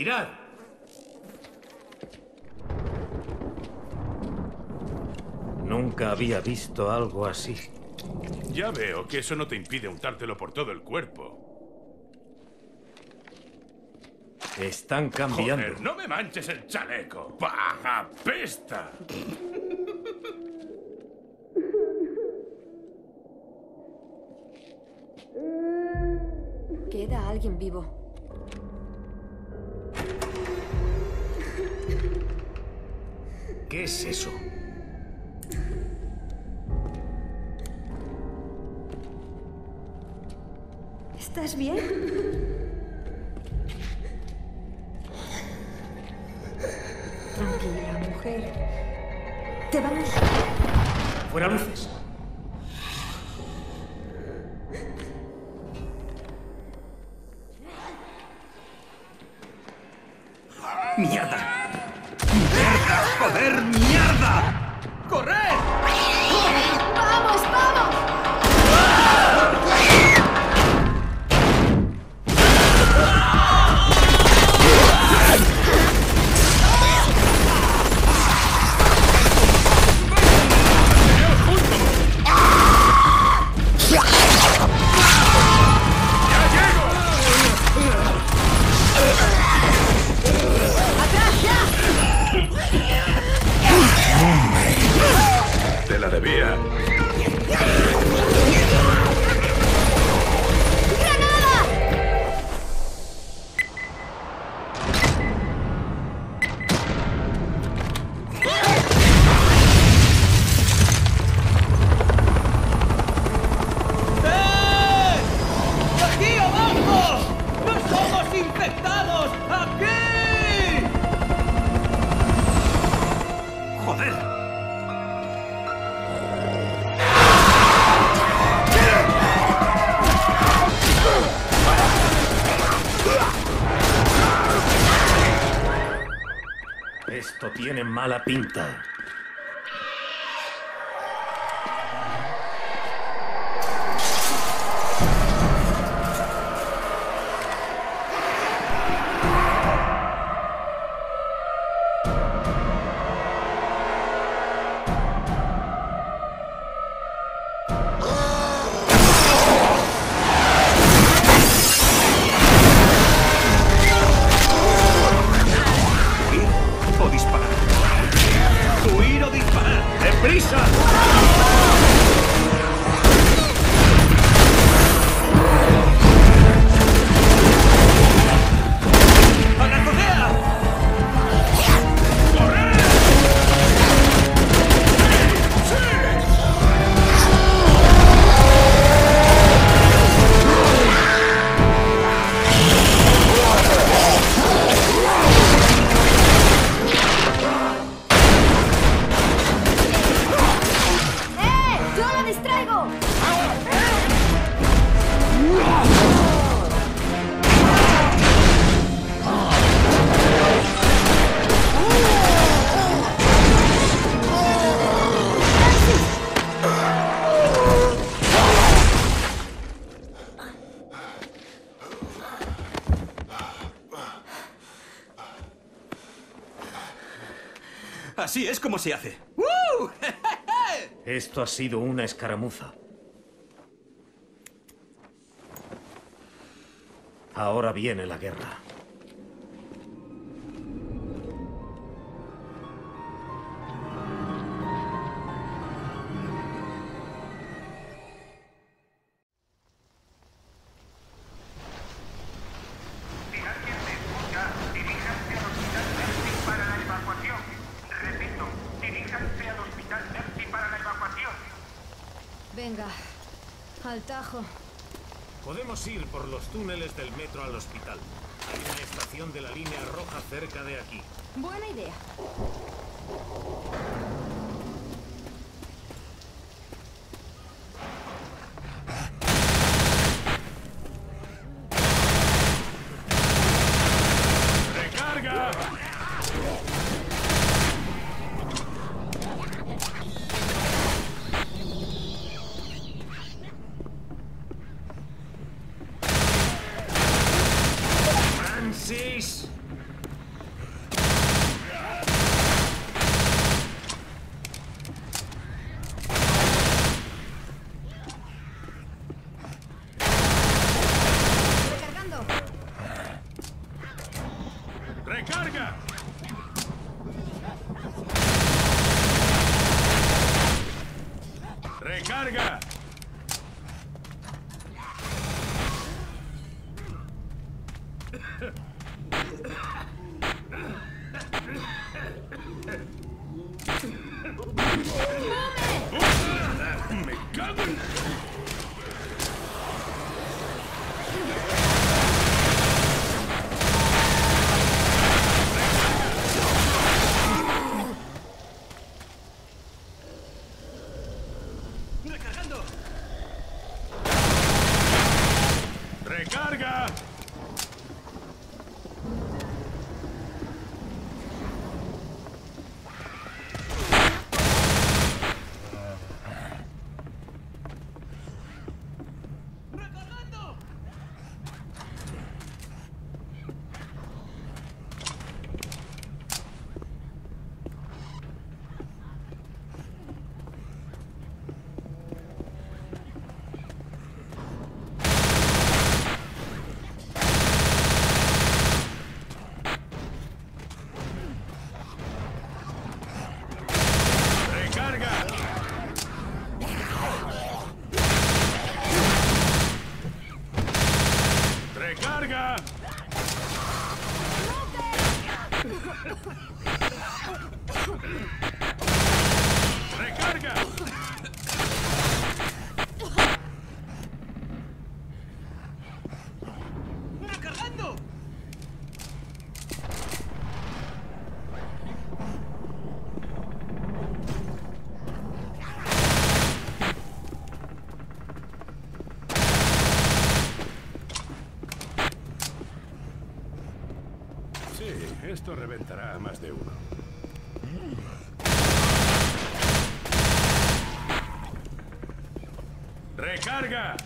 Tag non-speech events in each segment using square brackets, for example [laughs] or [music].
¡Mirad! Nunca había visto algo así. Ya veo que eso no te impide untártelo por todo el cuerpo. Están cambiando. Joder, no me manches el chaleco. ¡Bah! ¡Apesta! Queda alguien vivo. ¿Qué es eso? ¿Estás bien? Tranquila, mujer. Te vamos. Fuera luces. Debía. ¡Eh! ¡Aquí abajo! ¡No somos infectados! ¡Aquí! ¡Joder! Tiene mala pinta. Lisa! Así es como se hace. ¡Uh! [laughs] Esto ha sido una escaramuza. Ahora viene la guerra. Al tajo. Podemos ir por los túneles del metro al hospital. Hay una estación de la línea roja cerca de aquí. Buena idea. ¡Crisis! Recarga! Recargando. Recarga. Esto reventará a más de uno. ¡Recarga!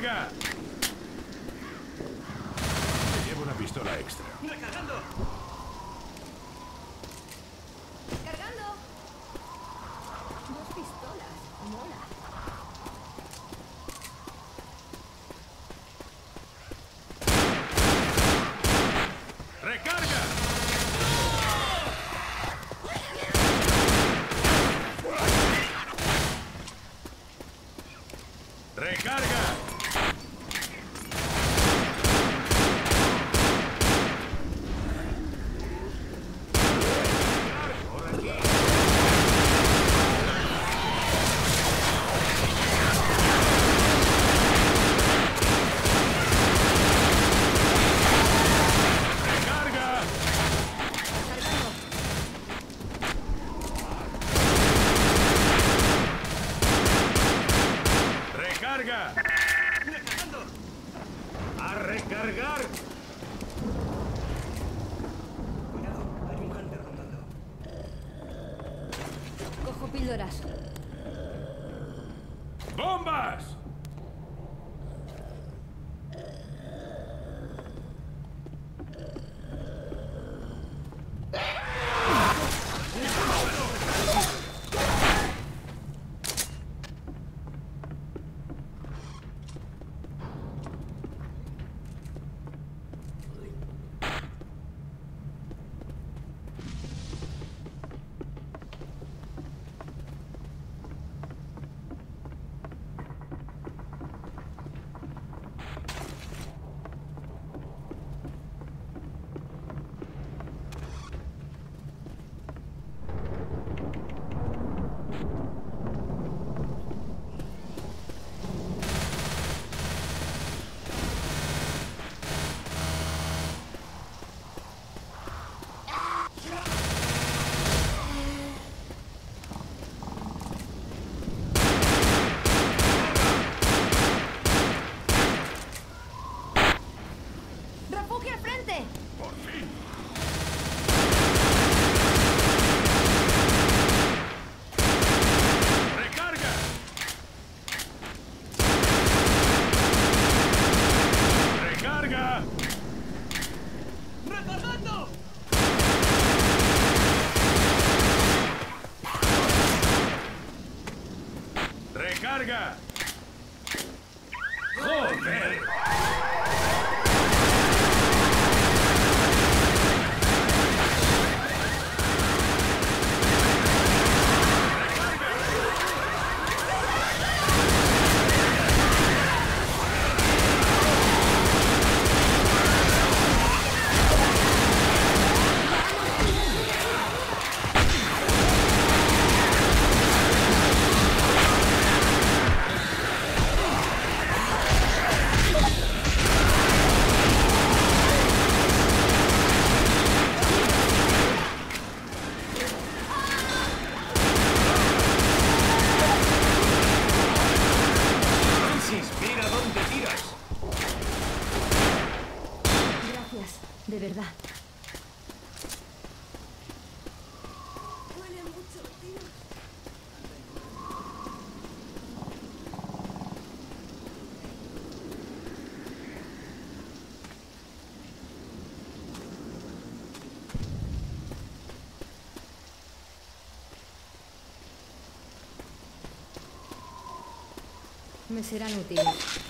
¡Recarga! Me llevo una pistola extra. ¡Recargando! Cargando. Dos pistolas. Mola. ¡Recarga! ¡Recarga! Me serán útiles.